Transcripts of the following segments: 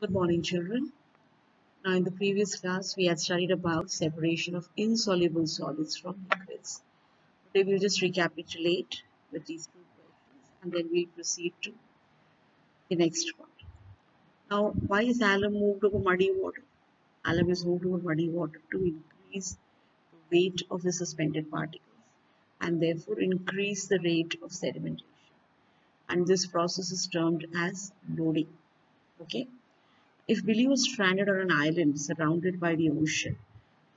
Good morning, children. Now, in the previous class, we had studied about separation of insoluble solids from liquids. Today, we'll just recapitulate with these two questions and then we'll proceed to the next one. Now, why is alum moved over muddy water? Alum is moved over muddy water to increase the weight of the suspended particles and therefore increase the rate of sedimentation. And this process is termed as loading. Okay. If Billy was stranded on an island surrounded by the ocean,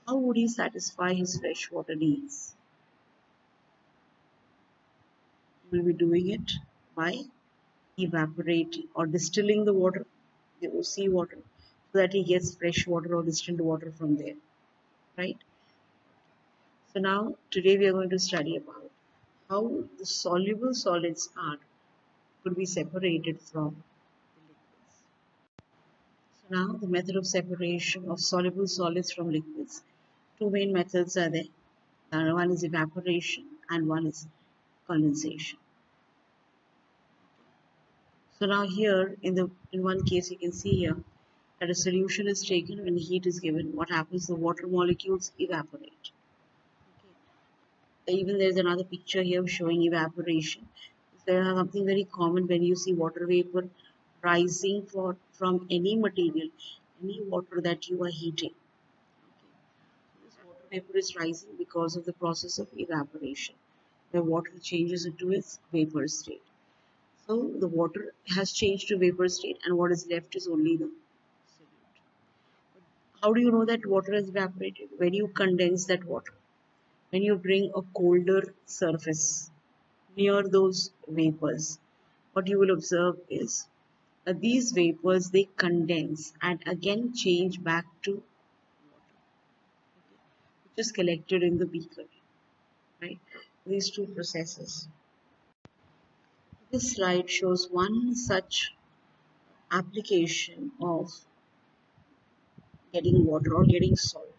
how would he satisfy his freshwater needs? He will be doing it by evaporating or distilling the water, the sea water, so that he gets fresh water or distilled water from there. Right? So now today we are going to study about how the soluble solids are could be separated from now the method of separation of soluble solids from liquids. Two main methods are there. Uh, one is evaporation and one is condensation. So now here in the in one case you can see here that a solution is taken when heat is given. What happens? The water molecules evaporate. Okay. Even there is another picture here showing evaporation. There is something very common when you see water vapor rising for, from any material, any water that you are heating. Okay. This water vapor is rising because of the process of evaporation, where water changes into its vapor state. So the water has changed to vapor state and what is left is only the solute. How do you know that water has evaporated? When you condense that water. When you bring a colder surface near those vapors, what you will observe is Uh, these vapors they condense and again change back to water which is collected in the beaker right? These two processes. This slide shows one such application of getting water or getting salt.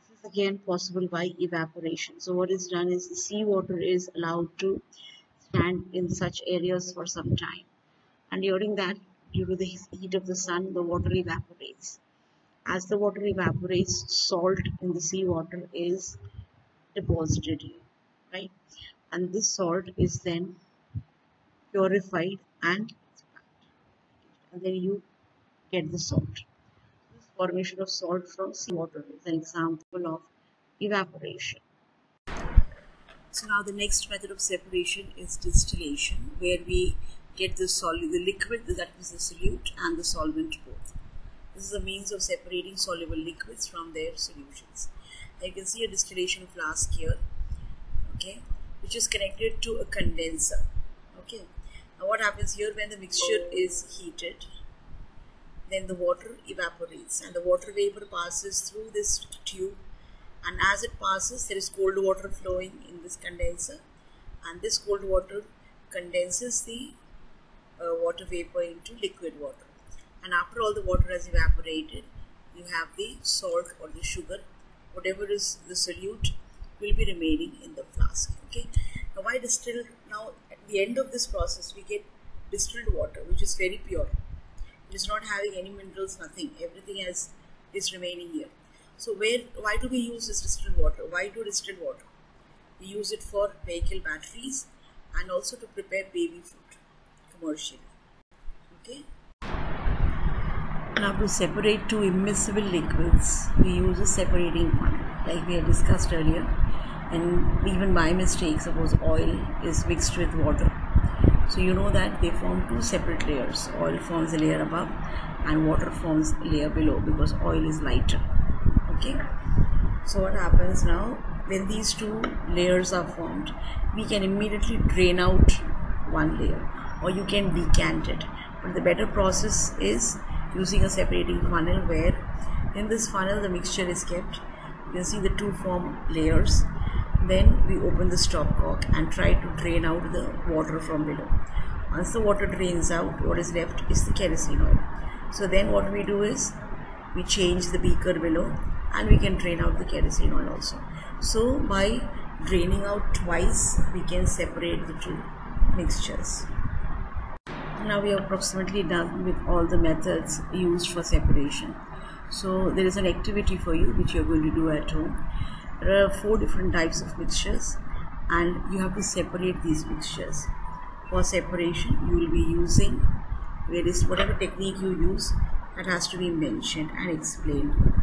This is again possible by evaporation. So what is done is the seawater is allowed to stand in such areas for some time. And during that due to the heat of the sun the water evaporates. As the water evaporates salt in the seawater is deposited here right? And this salt is then purified and and then you get the salt. This formation of salt from seawater is an example of evaporation so now the next method of separation is distillation where we get the solid, the liquid that is the solute and the solvent both. This is a means of separating soluble liquids from their solutions. Now you can see a distillation flask here, okay, which is connected to a condenser. Okay. Now what happens here when the mixture is heated, then the water evaporates and the water vapor passes through this tube and as it passes there is cold water flowing in this condenser. And this cold water condenses the uh, water vapor into liquid water. And after all the water has evaporated you have the salt or the sugar. Whatever is the solute will be remaining in the flask okay? Now why distill now at the end of this process we get distilled water which is very pure. It is not having any minerals nothing. Everything has is remaining here so where why do we use this distilled water? Why do distilled water? We use it for vehicle batteries and also to prepare baby food commercially. Okay. Now to separate two immiscible liquids, we use a separating funnel like we had discussed earlier. And even by mistake, suppose oil is mixed with water. So you know that they form two separate layers. Oil forms a layer above and water forms a layer below because oil is lighter okay so what happens now when these two layers are formed we can immediately drain out one layer or you can decant it. But the better process is using a separating funnel where in this funnel the mixture is kept. You can see the two form layers. Then we open the stopcock and try to drain out the water from below. Once the water drains out what is left is the kerosene oil. So then what we do is we change the beaker below and we can drain out the kerosene oil also. So by draining out twice we can separate the two mixtures. Now we are approximately done with all the methods used for separation. So there is an activity for you which you're going to do at home. There are four different types of mixtures and you have to separate these mixtures. For separation you will be using various whatever technique you use that has to be mentioned and explained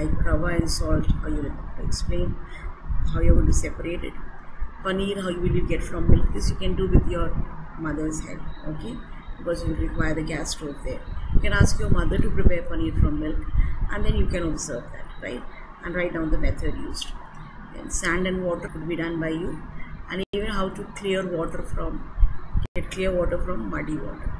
like and salt how you will explain how you're going to separate it. Paneer how you will get from milk this you can do with your mother's help okay? Because you require the gas stove there. You can ask your mother to prepare paneer from milk and then you can observe that right? And write down the method used. Then sand and water could be done by you and even how to clear water from get clear water from muddy water